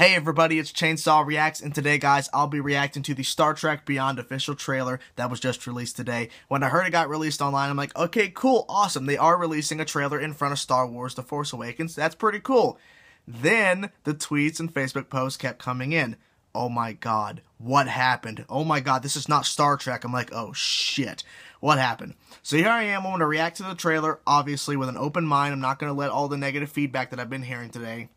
Hey everybody, it's Chainsaw Reacts, and today, guys, I'll be reacting to the Star Trek Beyond official trailer that was just released today. When I heard it got released online, I'm like, okay, cool, awesome. They are releasing a trailer in front of Star Wars The Force Awakens. That's pretty cool. Then the tweets and Facebook posts kept coming in. Oh my god, what happened? Oh my god, this is not Star Trek. I'm like, oh shit, what happened? So here I am, I'm going to react to the trailer, obviously, with an open mind. I'm not going to let all the negative feedback that I've been hearing today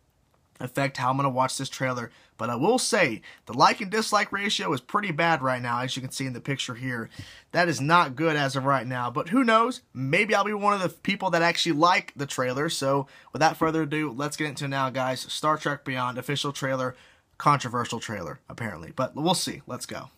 affect how I'm going to watch this trailer. But I will say, the like and dislike ratio is pretty bad right now, as you can see in the picture here. That is not good as of right now. But who knows? Maybe I'll be one of the people that actually like the trailer. So without further ado, let's get into now, guys. Star Trek Beyond official trailer, controversial trailer, apparently. But we'll see. Let's go.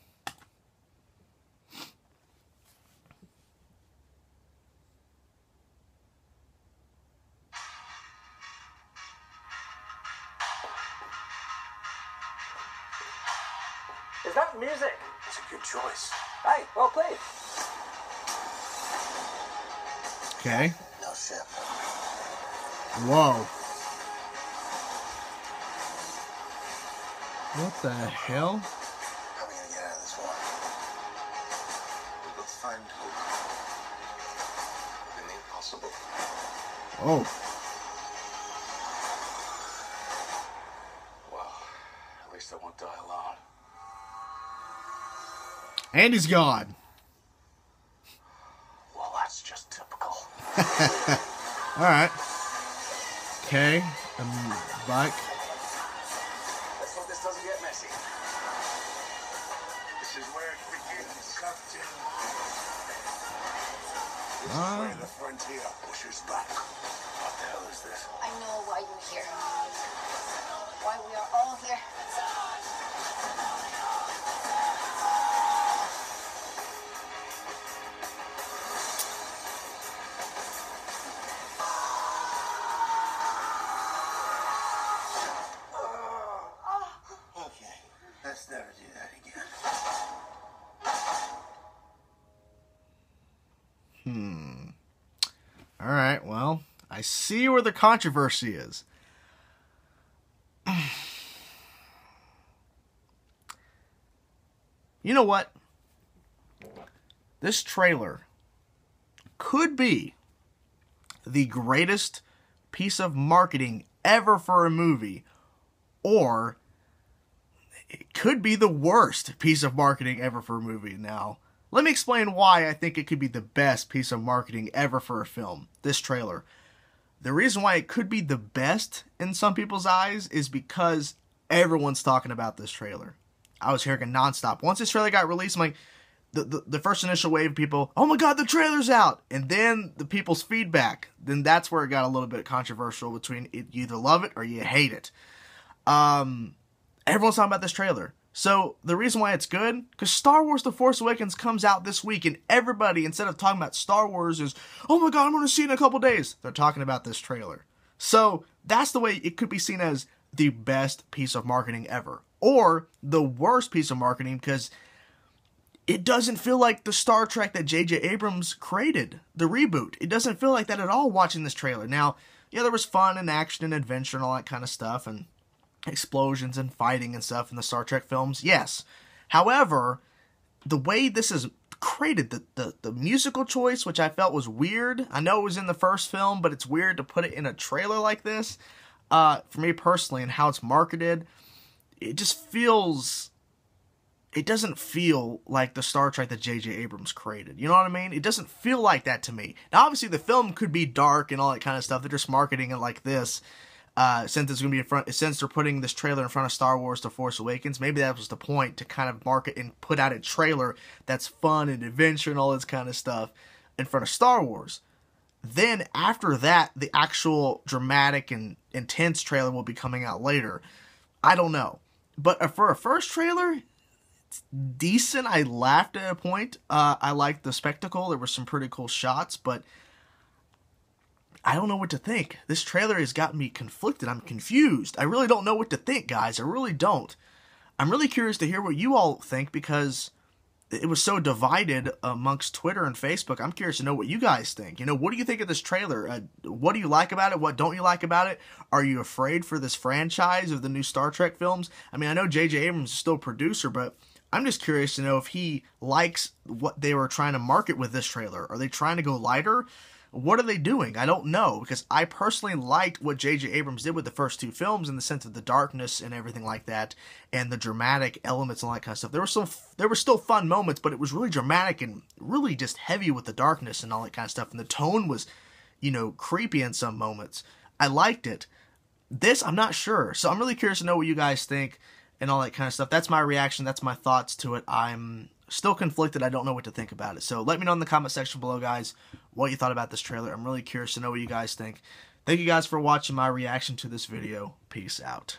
Is that music? It's a good choice. Hey, well played. Okay. No ship. Whoa. What the hell? How are we gonna get out of this one? Let's find hope. In the impossible. Oh. Well, at least I won't die alone. And he's gone. Well, that's just typical. Alright. Okay. I'm back. Let's hope this doesn't get messy. This is where it begins, Captain. This Ah. is where the frontier pushes back. What the hell is this? I know why you're here. Why we are all here. I see where the controversy is. you know what? This trailer could be the greatest piece of marketing ever for a movie, or it could be the worst piece of marketing ever for a movie. Now, let me explain why I think it could be the best piece of marketing ever for a film. This trailer. The reason why it could be the best in some people's eyes is because everyone's talking about this trailer. I was hearing nonstop. Once this trailer got released, I'm like, the, the, the first initial wave of people, oh my god, the trailer's out. And then the people's feedback. Then that's where it got a little bit controversial between it, you either love it or you hate it. Um, everyone's talking about this trailer. So the reason why it's good, because Star Wars The Force Awakens comes out this week, and everybody, instead of talking about Star Wars, is, oh my god, I'm going to see it in a couple days. They're talking about this trailer. So that's the way it could be seen as the best piece of marketing ever. Or the worst piece of marketing, because it doesn't feel like the Star Trek that J.J. Abrams created, the reboot. It doesn't feel like that at all watching this trailer. Now, yeah, there was fun and action and adventure and all that kind of stuff, and explosions and fighting and stuff in the Star Trek films, yes. However, the way this is created, the, the, the musical choice, which I felt was weird. I know it was in the first film, but it's weird to put it in a trailer like this. Uh, for me personally, and how it's marketed, it just feels it doesn't feel like the Star Trek that J.J. Abrams created. You know what I mean? It doesn't feel like that to me. Now, obviously, the film could be dark and all that kind of stuff. They're just marketing it like this. Uh, since it's going to be in front, since they're putting this trailer in front of Star Wars: The Force Awakens, maybe that was the point to kind of market and put out a trailer that's fun and adventure and all this kind of stuff in front of Star Wars. Then after that, the actual dramatic and intense trailer will be coming out later. I don't know, but for a first trailer, it's decent. I laughed at a point. Uh, I liked the spectacle. There were some pretty cool shots, but I don't know what to think. This trailer has gotten me conflicted. I'm confused. I really don't know what to think, guys. I really don't. I'm really curious to hear what you all think because it was so divided amongst Twitter and Facebook. I'm curious to know what you guys think. You know, what do you think of this trailer? Uh, what do you like about it? What don't you like about it? Are you afraid for this franchise of the new Star Trek films? I mean, I know J.J. Abrams is still a producer, but I'm just curious to know if he likes what they were trying to market with this trailer. Are they trying to go lighter? What are they doing? I don't know because I personally liked what J.J. Abrams did with the first two films in the sense of the darkness and everything like that, and the dramatic elements and all that kind of stuff. There were some, there were still fun moments, but it was really dramatic and really just heavy with the darkness and all that kind of stuff. And the tone was, you know, creepy in some moments. I liked it. This, I'm not sure. So I'm really curious to know what you guys think and all that kind of stuff. That's my reaction. That's my thoughts to it. I'm still conflicted. I don't know what to think about it. So let me know in the comment section below, guys, what you thought about this trailer. I'm really curious to know what you guys think. Thank you guys for watching my reaction to this video. Peace out.